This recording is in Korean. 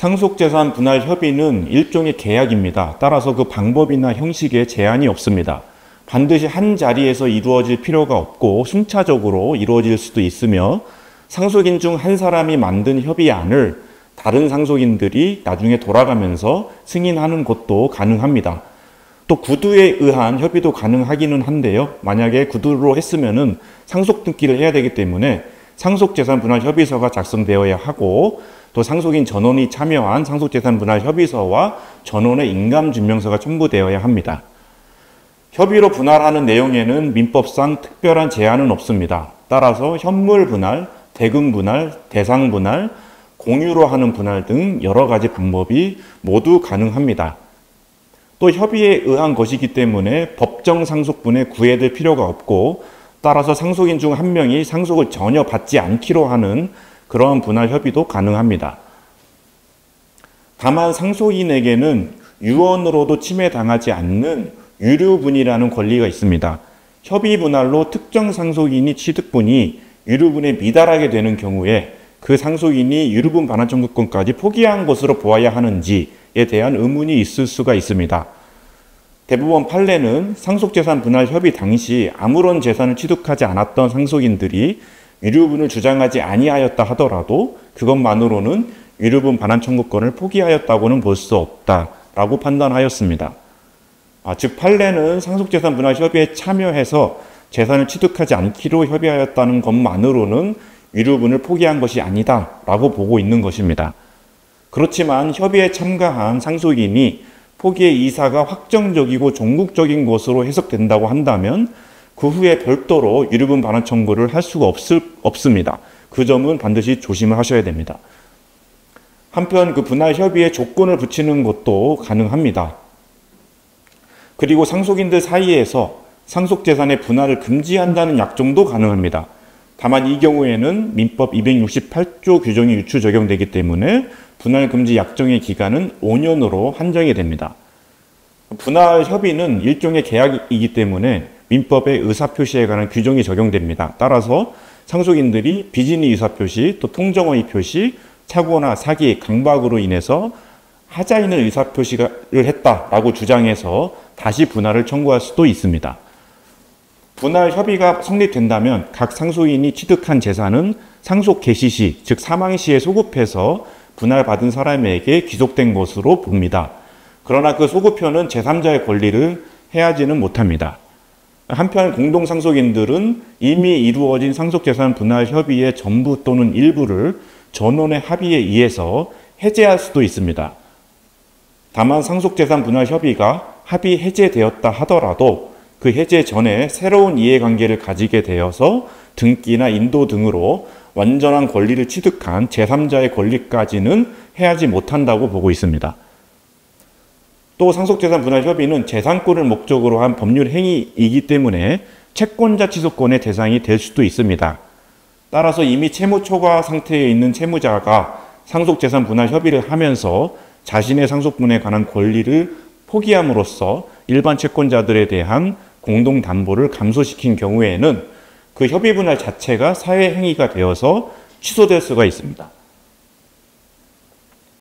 상속재산 분할 협의는 일종의 계약입니다. 따라서 그 방법이나 형식에 제한이 없습니다. 반드시 한 자리에서 이루어질 필요가 없고 순차적으로 이루어질 수도 있으며 상속인 중 한 사람이 만든 협의안을 다른 상속인들이 나중에 돌아가면서 승인하는 것도 가능합니다. 또 구두에 의한 협의도 가능하기는 한데요. 만약에 구두로 했으면은 상속 등기를 해야 되기 때문에 상속재산 분할 협의서가 작성되어야 하고 또 상속인 전원이 참여한 상속재산 분할 협의서와 전원의 인감증명서가 첨부되어야 합니다. 협의로 분할하는 내용에는 민법상 특별한 제한은 없습니다. 따라서 현물 분할, 대금 분할, 대상 분할, 공유로 하는 분할 등 여러 가지 방법이 모두 가능합니다. 또 협의에 의한 것이기 때문에 법정 상속분에 구애될 필요가 없고 따라서 상속인 중 한 명이 상속을 전혀 받지 않기로 하는 그러한 분할 협의도 가능합니다. 다만 상속인에게는 유언으로도 침해당하지 않는 유류분이라는 권리가 있습니다. 협의 분할로 특정 상속인이 취득분이 유류분에 미달하게 되는 경우에 그 상속인이 유류분 반환 청구권까지 포기한 것으로 보아야 하는지에 대한 의문이 있을 수가 있습니다. 대부분 판례는 상속재산 분할 협의 당시 아무런 재산을 취득하지 않았던 상속인들이 유류분을 주장하지 아니하였다 하더라도 그것만으로는 유류분 반환 청구권을 포기하였다고는 볼 수 없다라고 판단하였습니다. 아, 즉 판례는 상속재산 분할 협의에 참여해서 재산을 취득하지 않기로 협의하였다는 것만으로는 위류분을 포기한 것이 아니다라고 보고 있는 것입니다. 그렇지만 협의에 참가한 상속인이 포기의 이사가 확정적이고 종국적인 것으로 해석된다고 한다면 그 후에 별도로 유류분 반환 청구를 할 수가 없을, 없습니다. 그 점은 반드시 조심을 하셔야 됩니다. 한편 그 분할 협의에 조건을 붙이는 것도 가능합니다. 그리고 상속인들 사이에서 상속 재산의 분할을 금지한다는 약정도 가능합니다. 다만 이 경우에는 민법 268조 규정이 유추 적용되기 때문에 분할 금지 약정의 기간은 5년으로 한정이 됩니다. 분할 협의는 일종의 계약이기 때문에 민법의 의사표시에 관한 규정이 적용됩니다. 따라서 상속인들이 비진의 의사표시, 또 통정의 표시, 착오나 사기, 강박으로 인해서 하자인의 의사표시를 했다라고 주장해서 다시 분할을 청구할 수도 있습니다. 분할 협의가 성립된다면 각 상속인이 취득한 재산은 상속 개시 시, 즉 사망 시에 소급해서 분할받은 사람에게 귀속된 것으로 봅니다. 그러나 그 소급표는 제3자의 권리를 해하지는 못합니다. 한편 공동상속인들은 이미 이루어진 상속재산 분할 협의의 전부 또는 일부를 전원의 합의에 의해서 해제할 수도 있습니다. 다만 상속재산 분할 협의가 합의 해제되었다 하더라도 그 해제 전에 새로운 이해관계를 가지게 되어서 등기나 인도 등으로 완전한 권리를 취득한 제3자의 권리까지는 해하지 못한다고 보고 있습니다. 또 상속재산 분할 협의는 재산권을 목적으로 한 법률 행위이기 때문에 채권자 취소권의 대상이 될 수도 있습니다. 따라서 이미 채무 초과 상태에 있는 채무자가 상속재산 분할 협의를 하면서 자신의 상속분에 관한 권리를 포기함으로써 일반 채권자들에 대한 공동 담보를 감소시킨 경우에는 그 협의 분할 자체가 사회 행위가 되어서 취소될 수가 있습니다.